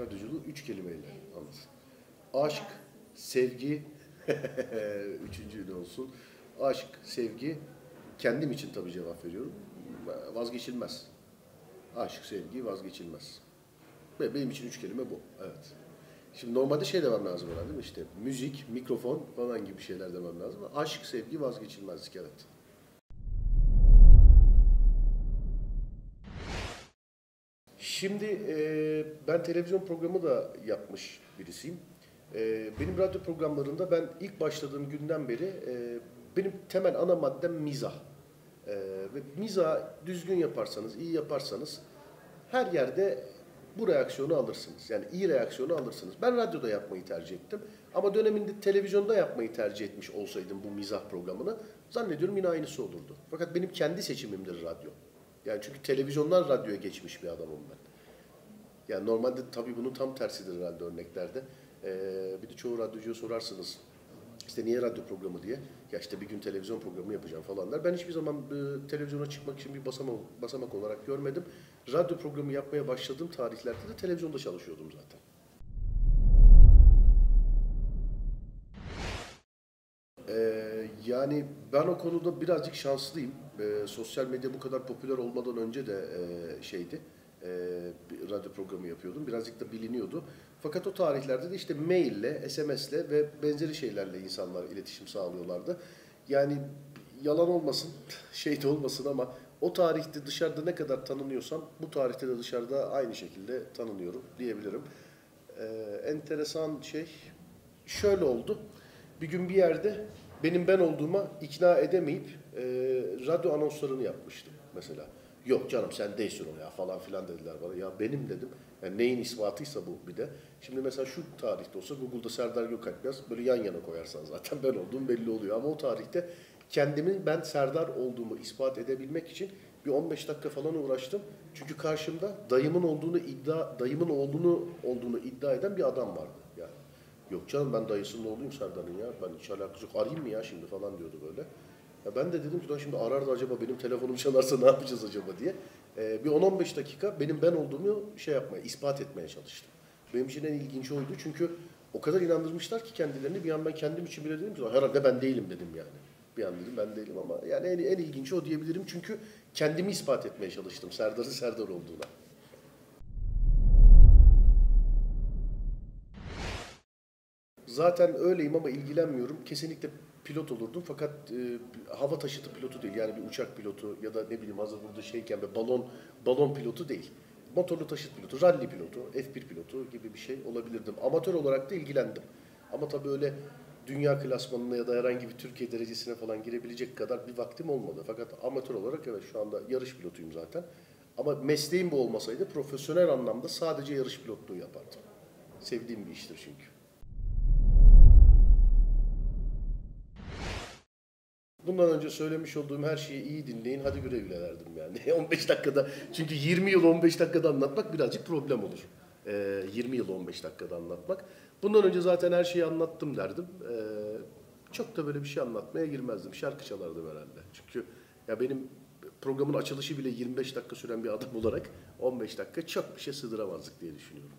Radyoculuğu üç kelimeyle anlatın. Aşk, sevgi, üçüncü ne olsun? Aşk, sevgi, kendim için tabii cevap veriyorum. Vazgeçilmez. Aşk, sevgi vazgeçilmez. Ve benim için üç kelime bu. Evet. Şimdi normalde şey demem lazım herhalde değil mi? İşte müzik, mikrofon falan gibi şeyler demem lazım. Aşk, sevgi vazgeçilmezlik evet. Şimdi e, ben televizyon programı da yapmış birisiyim. E, benim radyo programlarında ben ilk başladığım günden beri e, benim temel ana maddem mizah. E, ve mizah düzgün yaparsanız, iyi yaparsanız her yerde bu reaksiyonu alırsınız. Yani iyi reaksiyonu alırsınız. Ben radyoda yapmayı tercih ettim. Ama döneminde televizyonda yapmayı tercih etmiş olsaydım bu mizah programını zannediyorum yine aynısı olurdu. Fakat benim kendi seçimimdir radyo. Yani çünkü televizyondan radyoya geçmiş bir adamım ben. Yani normalde tabii bunun tam tersidir herhalde örneklerde. Ee, bir de çoğu radyocuya sorarsınız. İşte niye radyo programı diye. Ya işte bir gün televizyon programı yapacağım falanlar. Ben hiçbir zaman e, televizyona çıkmak için bir basamak, basamak olarak görmedim. Radyo programı yapmaya başladığım tarihlerde de televizyonda çalışıyordum zaten. Ee, yani ben o konuda birazcık şanslıyım. Ee, sosyal medya bu kadar popüler olmadan önce de e, şeydi. E, bir radyo programı yapıyordum. Birazcık da biliniyordu. Fakat o tarihlerde de işte maille, SMS'le ve benzeri şeylerle insanlar iletişim sağlıyorlardı. Yani yalan olmasın, şey de olmasın ama o tarihte dışarıda ne kadar tanınıyorsam bu tarihte de dışarıda aynı şekilde tanınıyorum diyebilirim. Ee, enteresan şey şöyle oldu. Bir gün bir yerde benim ben olduğuma ikna edemeyip e, radyo anonslarını yapmıştım mesela. Yok canım sen değilsin o ya falan filan dediler bana. Ya benim dedim. Yani neyin ispatıysa bu bir de. Şimdi mesela şu tarihte olsa Google'da Serdar Gökalp yaz böyle yan yana koyarsan zaten ben olduğum belli oluyor. Ama o tarihte kendimin ben Serdar olduğumu ispat edebilmek için bir 15 dakika falan uğraştım. Çünkü karşımda dayımın olduğunu iddia dayımın oğlunu olduğunu iddia eden bir adam vardı. Yani yok canım ben dayısının oğluyum Serdar'ın ya. Ben hiç alakası yok. Arayayım mı ya şimdi falan diyordu böyle. Ya ben de dedim ki şimdi arar da acaba benim telefonum çalarsa ne yapacağız acaba diye. Ee, bir 10-15 dakika benim ben olduğumu şey yapmaya, ispat etmeye çalıştım. Benim için en ilginç oydu çünkü o kadar inandırmışlar ki kendilerini bir an ben kendim için bile dedim ki herhalde ben değilim dedim yani. Bir an dedim ben değilim ama yani en, en ilginci o diyebilirim çünkü kendimi ispat etmeye çalıştım Serdar'ın Serdar olduğuna. Zaten öyleyim ama ilgilenmiyorum. Kesinlikle pilot olurdum fakat e, hava taşıtı pilotu değil. Yani bir uçak pilotu ya da ne bileyim hazır burada şeyken bir balon balon pilotu değil. Motorlu taşıt pilotu, rally pilotu, F1 pilotu gibi bir şey olabilirdim. Amatör olarak da ilgilendim. Ama tabii öyle dünya klasmanına ya da herhangi bir Türkiye derecesine falan girebilecek kadar bir vaktim olmadı. Fakat amatör olarak evet şu anda yarış pilotuyum zaten. Ama mesleğim bu olmasaydı profesyonel anlamda sadece yarış pilotluğu yapardım. Sevdiğim bir iştir çünkü. Bundan önce söylemiş olduğum her şeyi iyi dinleyin, hadi güle güle yani. 15 dakikada, çünkü 20 yıl 15 dakikada anlatmak birazcık problem olur. Ee, 20 yıl 15 dakikada anlatmak. Bundan önce zaten her şeyi anlattım derdim. Ee, çok da böyle bir şey anlatmaya girmezdim. Şarkı çalardım herhalde. Çünkü ya benim programın açılışı bile 25 dakika süren bir adam olarak 15 dakika çok bir şey sığdıramazdık diye düşünüyorum.